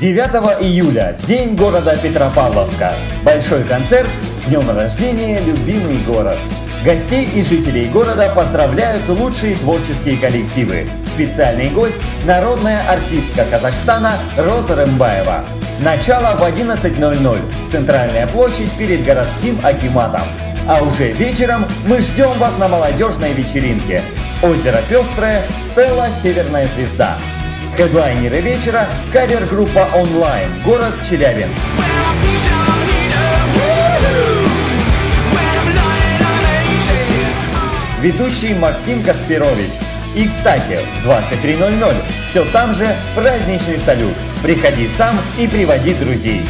9 июля, День города Петропавловска. Большой концерт с днем рождения, любимый город. Гостей и жителей города поздравляют лучшие творческие коллективы. Специальный гость – народная артистка Казахстана Роза Рымбаева. Начало в 11.00. Центральная площадь перед городским акиматом. А уже вечером мы ждем вас на молодежной вечеринке. Озеро Пестрое, Стелла Северная Звезда. Хедлайнеры вечера – кавер-группа онлайн, город Челябинск. Ведущий Максим Каспирович. И, кстати, в 23.00 все там же праздничный салют. Приходи сам и приводи друзей.